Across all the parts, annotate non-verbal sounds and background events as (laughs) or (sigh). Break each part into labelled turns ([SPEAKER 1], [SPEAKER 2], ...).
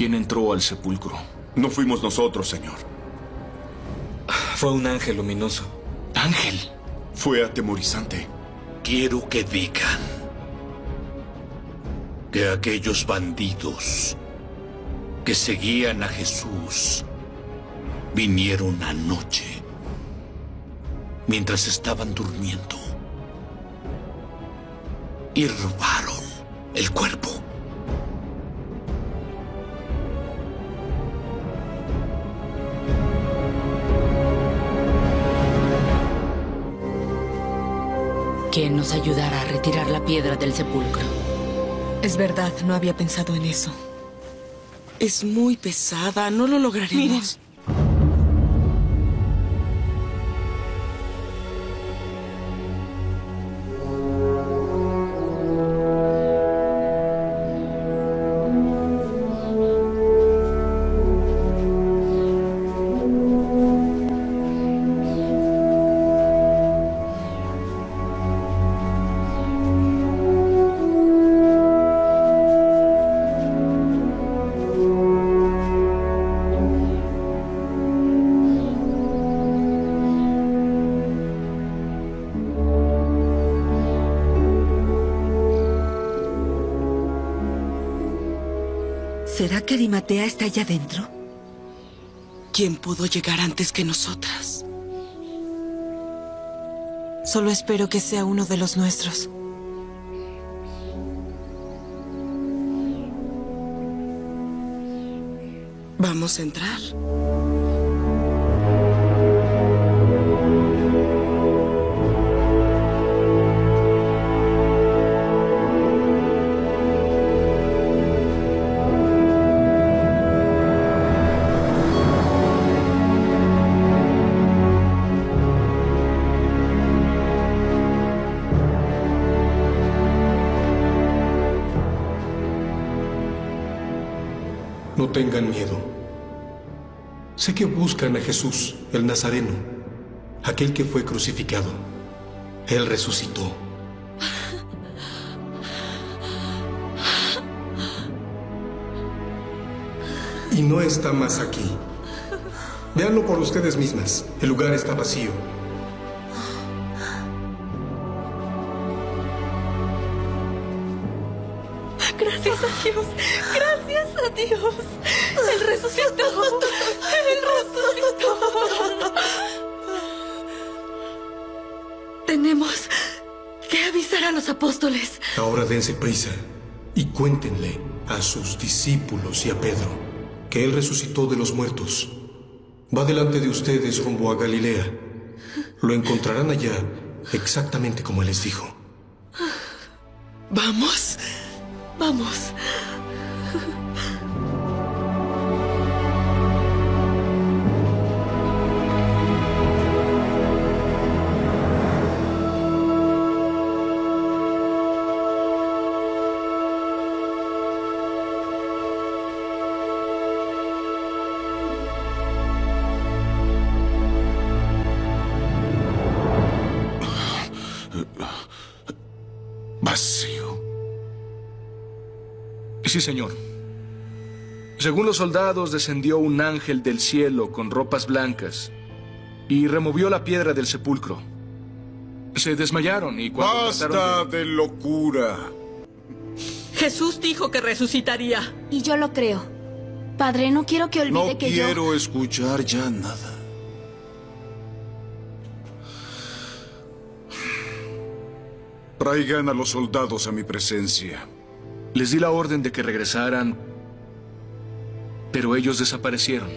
[SPEAKER 1] ¿Quién entró al sepulcro?
[SPEAKER 2] No fuimos nosotros, señor.
[SPEAKER 3] Fue un ángel luminoso.
[SPEAKER 1] ¿Ángel?
[SPEAKER 2] Fue atemorizante.
[SPEAKER 4] Quiero que digan que aquellos bandidos que seguían a Jesús vinieron anoche mientras estaban durmiendo y robaron el cuerpo.
[SPEAKER 5] ¿Quién nos ayudará a retirar la piedra del sepulcro?
[SPEAKER 6] Es verdad, no había pensado en eso. Es muy pesada, no lo lograremos.
[SPEAKER 7] ¿Será que Arimatea está allá adentro?
[SPEAKER 6] ¿Quién pudo llegar antes que nosotras? Solo espero que sea uno de los nuestros. Vamos a entrar.
[SPEAKER 8] Tengan miedo. Sé que buscan a Jesús, el Nazareno, aquel que fue crucificado. Él resucitó. Y no está más aquí. Véanlo por ustedes mismas. El lugar está vacío.
[SPEAKER 7] Gracias a Dios. Gracias a Dios. Él resucitó. Él resucitó. Tenemos que avisar a los apóstoles.
[SPEAKER 8] Ahora dense prisa y cuéntenle a sus discípulos y a Pedro que Él resucitó de los muertos. Va delante de ustedes rumbo a Galilea. Lo encontrarán allá exactamente como Él les dijo.
[SPEAKER 6] Vamos. Vamos.
[SPEAKER 1] Sí, señor. Según los soldados, descendió un ángel del cielo con ropas blancas y removió la piedra del sepulcro. Se desmayaron y cuando
[SPEAKER 2] Basta
[SPEAKER 1] trataron de-
[SPEAKER 2] de locura.
[SPEAKER 7] Jesús dijo que resucitaría.
[SPEAKER 9] Y yo lo creo. Padre, no quiero que olvide
[SPEAKER 2] No
[SPEAKER 9] que
[SPEAKER 2] quiero escuchar ya nada. Traigan a los soldados a mi presencia.
[SPEAKER 1] Les di la orden de que regresaran, pero ellos desaparecieron.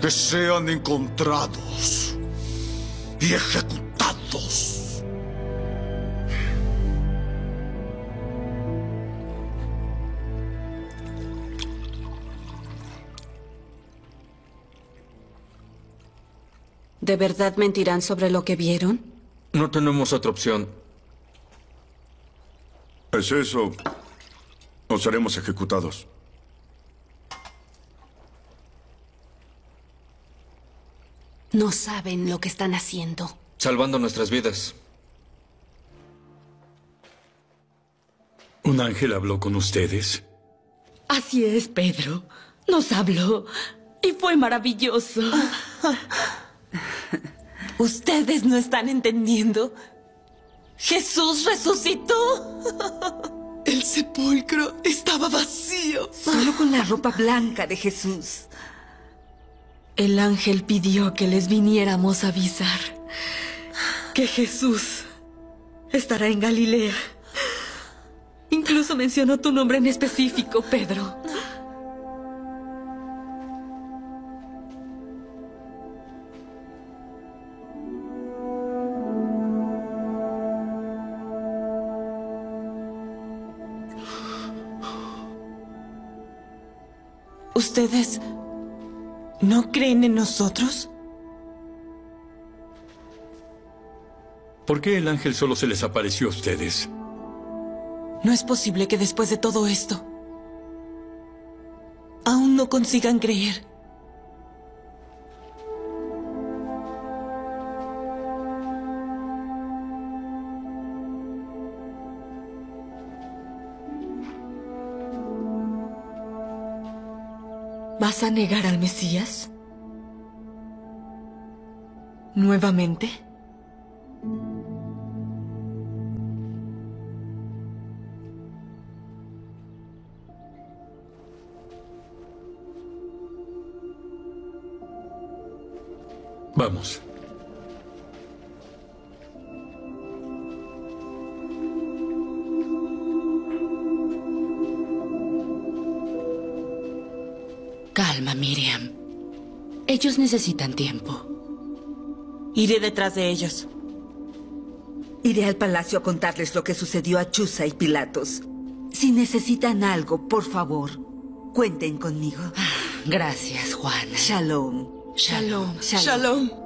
[SPEAKER 2] Que sean encontrados y ejecutados.
[SPEAKER 10] ¿De verdad mentirán sobre lo que vieron?
[SPEAKER 3] No tenemos otra opción.
[SPEAKER 2] ¿Es eso? O seremos ejecutados.
[SPEAKER 10] No saben lo que están haciendo.
[SPEAKER 3] Salvando nuestras vidas.
[SPEAKER 4] ¿Un ángel habló con ustedes?
[SPEAKER 5] Así es, Pedro. Nos habló. Y fue maravilloso. (laughs)
[SPEAKER 6] Ustedes no están entendiendo. Jesús resucitó. El sepulcro estaba vacío.
[SPEAKER 7] Solo con la ropa blanca de Jesús.
[SPEAKER 6] El ángel pidió que les viniéramos a avisar
[SPEAKER 7] Que Jesús estará en Galilea. Incluso mencionó tu nombre en específico, Pedro.
[SPEAKER 6] ¿Ustedes no creen en nosotros?
[SPEAKER 4] ¿Por qué el ángel solo se les apareció a ustedes?
[SPEAKER 6] No es posible que después de todo esto aún no consigan creer.
[SPEAKER 7] ¿Vas a negar al Mesías? ¿Nuevamente?
[SPEAKER 4] Vamos.
[SPEAKER 5] Ellos necesitan tiempo.
[SPEAKER 6] Iré detrás de ellos.
[SPEAKER 11] Iré al palacio a contarles lo que sucedió a Chusa y Pilatos. Si necesitan algo, por favor, cuenten conmigo.
[SPEAKER 5] Gracias, Juana.
[SPEAKER 11] Shalom.
[SPEAKER 5] Shalom.
[SPEAKER 6] Shalom.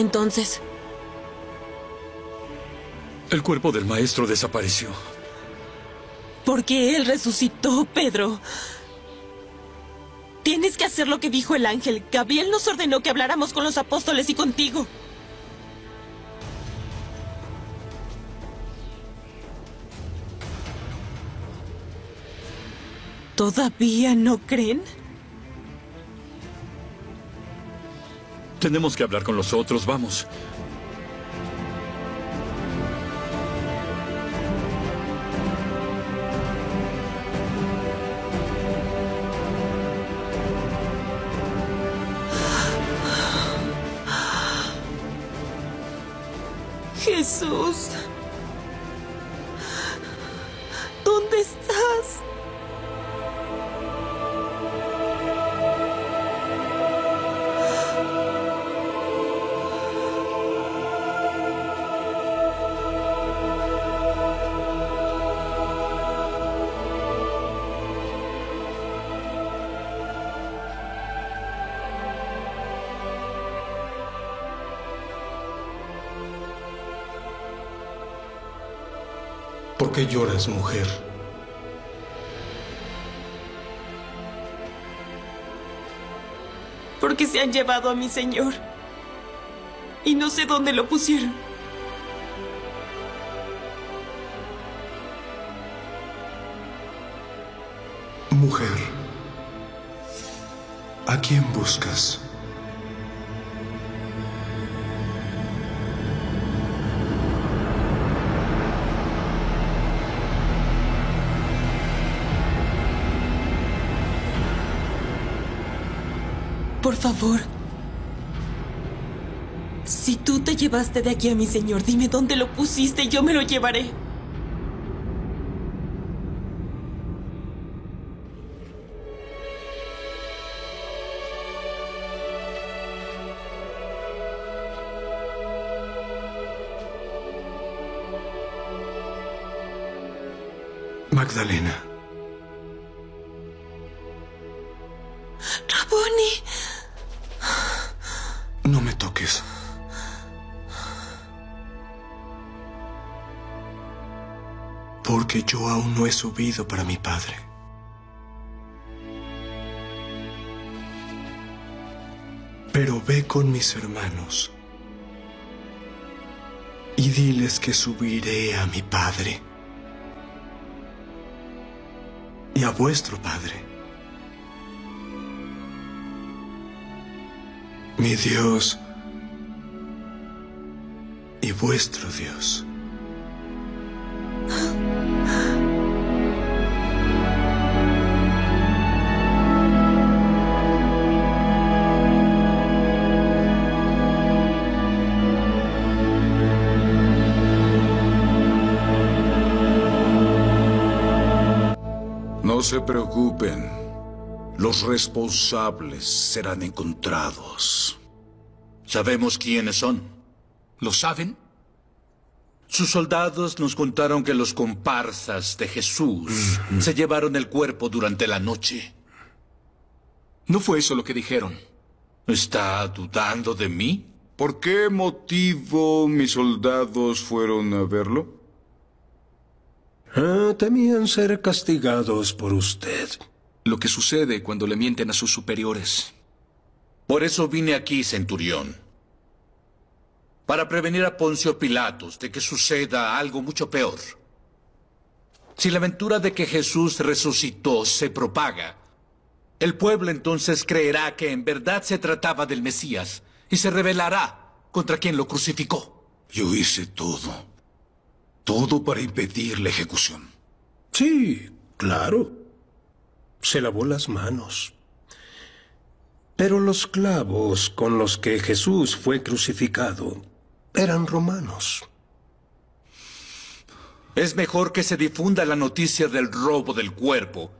[SPEAKER 6] Entonces,
[SPEAKER 4] El cuerpo del maestro desapareció.
[SPEAKER 6] ¿por qué él resucitó, Pedro? Tienes que hacer lo que dijo el ángel. Gabriel nos ordenó que habláramos con los apóstoles y contigo. ¿Todavía no creen?
[SPEAKER 4] Tenemos que hablar con los otros, vamos.
[SPEAKER 6] Jesús. ¿Dónde?
[SPEAKER 8] ¿Por qué lloras, mujer?
[SPEAKER 6] Porque se han llevado a mi señor. Y no sé dónde lo pusieron.
[SPEAKER 8] Mujer, ¿a quién buscas?
[SPEAKER 6] Por favor. Si tú te llevaste de aquí a mi señor, dime dónde lo pusiste y yo me lo llevaré.
[SPEAKER 8] Magdalena. Porque yo aún no he subido para mi padre. Pero ve con mis hermanos y diles que subiré a mi padre y a vuestro padre. Mi Dios y vuestro Dios.
[SPEAKER 2] No se preocupen. Los responsables serán encontrados.
[SPEAKER 12] Sabemos quiénes son.
[SPEAKER 1] ¿Lo saben?
[SPEAKER 12] Sus soldados nos contaron que los comparsas de Jesús se llevaron el cuerpo durante la noche.
[SPEAKER 1] No fue eso lo que dijeron.
[SPEAKER 12] ¿Está dudando de mí?
[SPEAKER 2] ¿Por qué motivo mis soldados fueron a verlo?
[SPEAKER 8] Ah, temían ser castigados por usted.
[SPEAKER 1] Lo que sucede cuando le mienten a sus superiores.
[SPEAKER 12] Por eso vine aquí, centurión. Para prevenir a Poncio Pilatos de que suceda algo mucho peor. Si la aventura de que Jesús resucitó se propaga, el pueblo entonces creerá que en verdad se trataba del Mesías y se rebelará contra quien lo crucificó.
[SPEAKER 2] Yo hice todo. Todo para impedir la ejecución.
[SPEAKER 8] Sí, claro. Se lavó las manos. Pero los clavos con los que Jesús fue crucificado eran romanos.
[SPEAKER 12] Es mejor que se difunda la noticia del robo del cuerpo,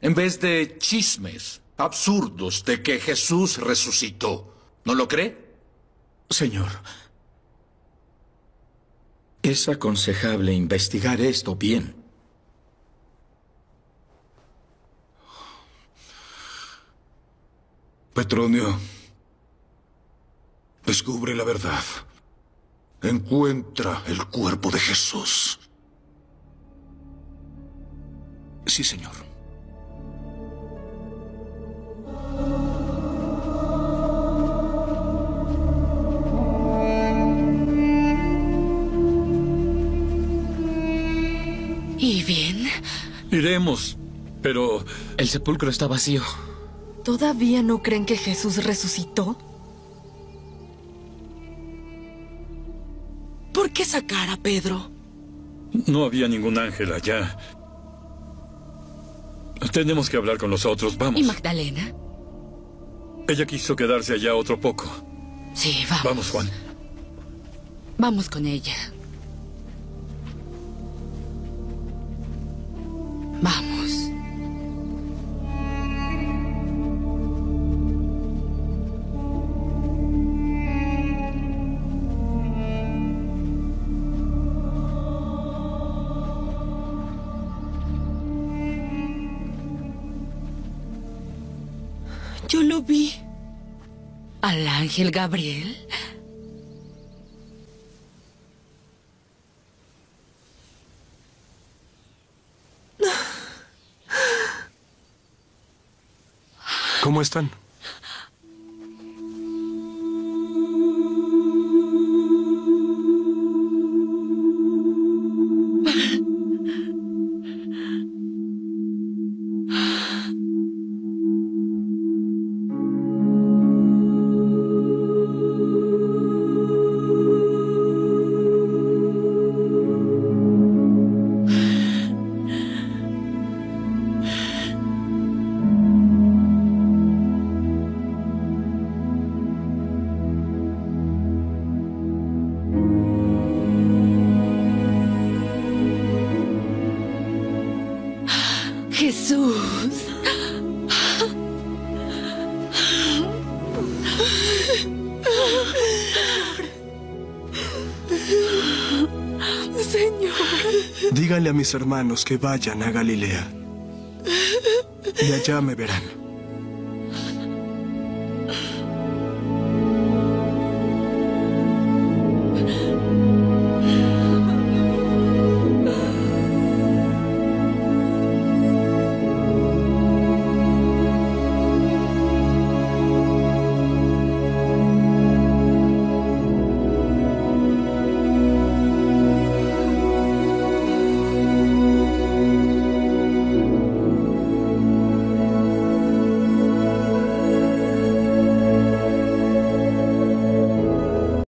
[SPEAKER 12] en vez de chismes absurdos de que Jesús resucitó. ¿No lo cree?
[SPEAKER 3] Señor, es aconsejable investigar esto bien.
[SPEAKER 2] Petronio, descubre la verdad. Encuentra el cuerpo de Jesús.
[SPEAKER 1] Sí, señor.
[SPEAKER 4] Iremos, pero...
[SPEAKER 3] El sepulcro está vacío.
[SPEAKER 7] ¿Todavía no creen que Jesús resucitó?
[SPEAKER 6] ¿Por qué sacar a Pedro?
[SPEAKER 4] No había ningún ángel allá. Tenemos que hablar con los otros, vamos.
[SPEAKER 5] ¿Y Magdalena?
[SPEAKER 4] Ella quiso quedarse allá otro poco.
[SPEAKER 5] Sí, vamos.
[SPEAKER 4] Vamos, Juan.
[SPEAKER 5] Vamos con ella. Vamos.
[SPEAKER 6] Yo lo vi.
[SPEAKER 5] ¿Al ángel Gabriel?
[SPEAKER 13] Weston?
[SPEAKER 8] Díganle a mis hermanos que vayan a Galilea. Y allá me verán.